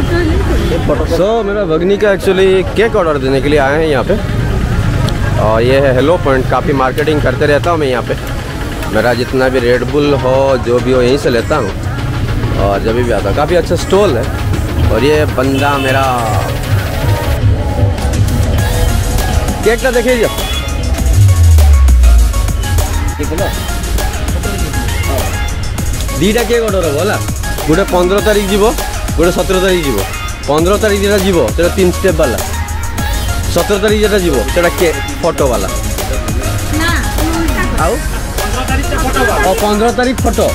सो so, मेरा भगनी का एक्चुअली केक ऑर्डर देने के लिए आए हैं यहाँ पे। और ये है हेलो पॉइंट काफ़ी मार्केटिंग करते रहता हूँ मैं यहाँ पे। मेरा जितना भी रेड बुल हो जो भी हो यहीं से लेता हूँ। और जब भी आता हूँ काफ़ी अच्छा स्टॉल है। और ये बंदा मेरा केक का देखिए कितना दीटा केक ऑर्डर हो। बोला। गोटे पंद्रह तारीख जीव গোটে সতেরো তারিখ যাব পনেরো তারিখ যেটা যাব সেটা তিন স্টেপ বালা সতেরো তারিখ যেটা যাব সেটা কে ফটো বালা আউ ও পনেরো তারিখ ফটো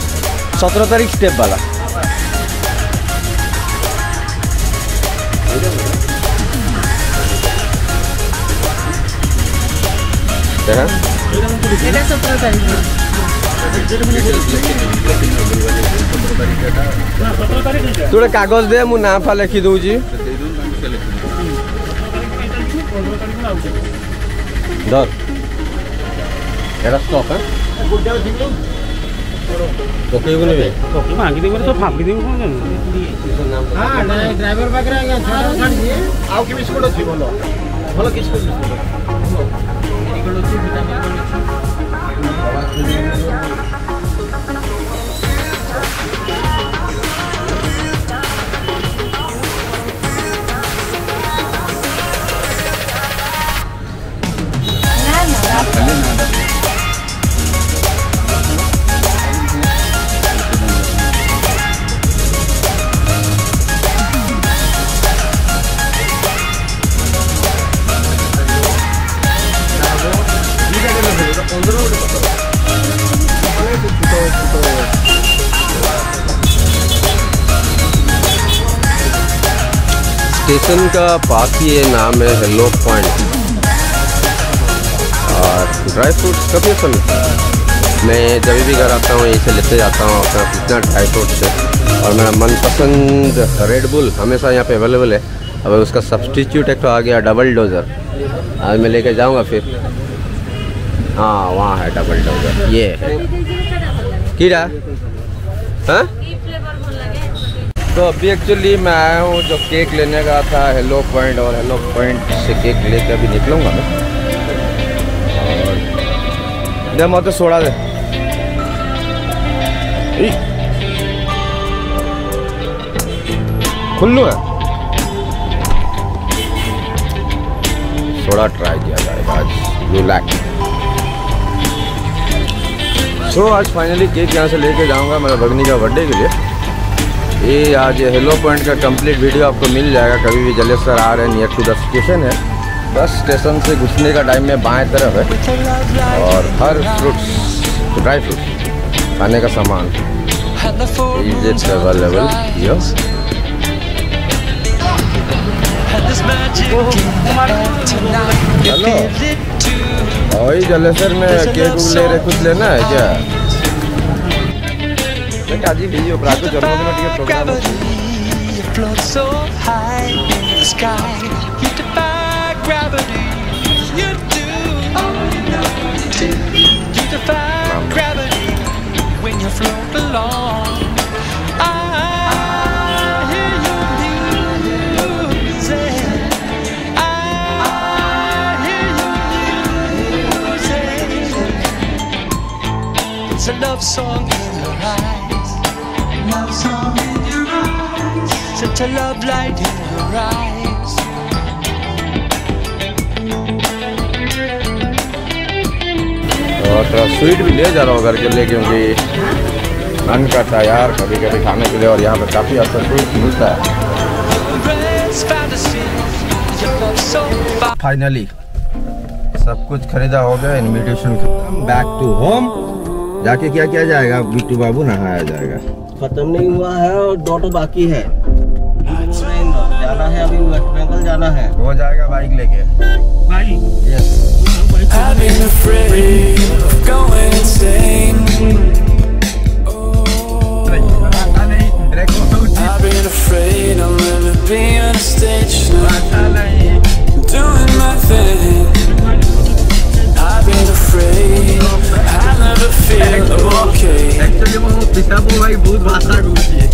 সতেরো তারিখ স্টেপ বালা হ্যাঁ এটা সতেরো তারিখ ତୁ ଗୋଟେ କାଗଜ ଦେ ମୁଁ ନାଁ ଫା ଲେଖି ଦଉଛି ଧର ଏଟା ଷ୍ଟପ୍ ହେ ପକେଇବୁନି ବେ ଭାଙ୍ଗିଦେବି ତ ଭାଙ୍ଗିଦେବି କ'ଣ ଡ୍ରାଇଭର ପାଖରେ ଆଜ୍ଞା ଛଅଟା ଛାଡ଼ିଦିଏ ଆଉ କି ବିସ୍କୁଟ ଅଛି ଭଲ ଭଲ ବିସ୍କୁଟ स्टेशन का पास ही नाम है हेलो पॉइंट और ड्राई फ्रूट्स कभी अच्छा मिलता है मैं जब भी घर आता हूँ, यहीं से लेते जाता हूँ अपना कितना ड्राई फ्रूट से। और मेरा मनपसंद रेड बुल हमेशा यहाँ पे अवेलेबल है। अब उसका सब्सटीट्यूट एक तो आ गया डबल डोज़र आज मैं लेके जाऊँगा फिर। हाँ वहाँ है डबल डोज़र ये है। कीड़ा? हाँ? तो अभी एक्चुअली मैं आया हूँ जो केक लेने का था हेलो पॉइंट और हेलो पॉइंट से केक लेके अभी निकलूँगा मैं। और दे मत सोड़ा दे। खुल्लू है? सोडा ट्राई किया जाएगा आज। ब्लू सो आज फाइनली केक यहाँ से लेके जाऊँगा मेरा भगनी का बर्थडे के लिए। ये आज हेलो पॉइंट का कंप्लीट वीडियो आपको मिल जाएगा। कभी भी जलेसर आ रहे हैं नियर टू द स्टेशन है। बस स्टेशन से घुसने का टाइम में बाएँ तरफ़ है। और हर फ्रूट्स ड्राई फ्रूट्स खाने का सामान। अवेलेबल हेलो वही जलेसर में केक ले रहे कुछ लेना है क्या बेटा आज भिडियो प्राको जन्मदिन टिके program float so high in the sky. You defy gravity. You do. You defy gravity when you float along. a love song in your eyes. Love song in your eyes. Such a love light in your eyes. और sweet भी ले जा रहा हूँ घर के लिए क्योंकि मन करता है यार कभी कभी खाने के लिए और यहाँ पर काफ़ी अच्छा स्वीट मिलता है फाइनली सब कुछ खरीदा हो गया इन्विटेशन बैक टू होम जाके क्या किया जाएगा बिट्टू बाबू नहाया जाएगा खत्म नहीं हुआ है और दो तो बाकी है जाना है अभी वेस्ट बंगाल जाना है हो जाएगा बाइक लेके भाई यस वो भाई बहुत भाषा I'm still